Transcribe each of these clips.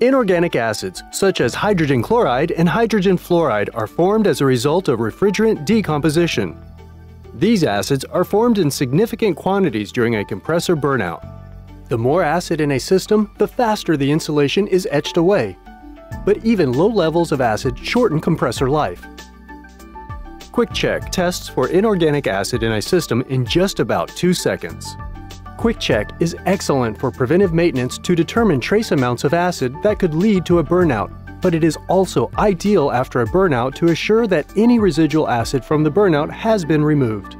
Inorganic acids, such as hydrogen chloride and hydrogen fluoride, are formed as a result of refrigerant decomposition. These acids are formed in significant quantities during a compressor burnout. The more acid in a system, the faster the insulation is etched away. But even low levels of acid shorten compressor life. QwikCheck tests for inorganic acid in a system in just about two seconds. QwikCheck is excellent for preventive maintenance to determine trace amounts of acid that could lead to a burnout, but it is also ideal after a burnout to assure that any residual acid from the burnout has been removed.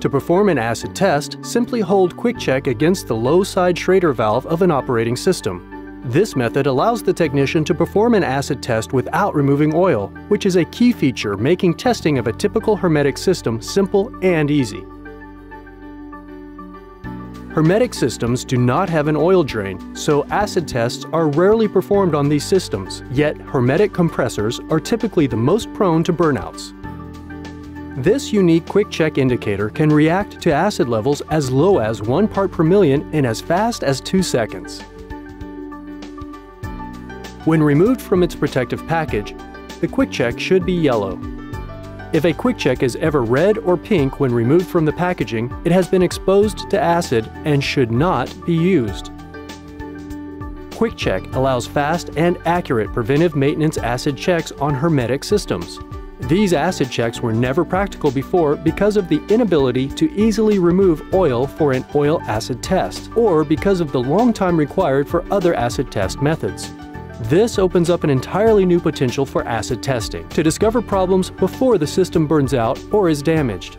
To perform an acid test, simply hold QwikCheck against the low side Schrader valve of an operating system. This method allows the technician to perform an acid test without removing oil, which is a key feature making testing of a typical hermetic system simple and easy. Hermetic systems do not have an oil drain, so acid tests are rarely performed on these systems, yet hermetic compressors are typically the most prone to burnouts. This unique QwikCheck indicator can react to acid levels as low as 1 part per million in as fast as 2 seconds. When removed from its protective package, the QwikCheck should be yellow. If a QwikCheck is ever red or pink when removed from the packaging, it has been exposed to acid and should not be used. QwikCheck allows fast and accurate preventive maintenance acid checks on hermetic systems. These acid checks were never practical before because of the inability to easily remove oil for an oil acid test, or because of the long time required for other acid test methods. This opens up an entirely new potential for acid testing to discover problems before the system burns out or is damaged.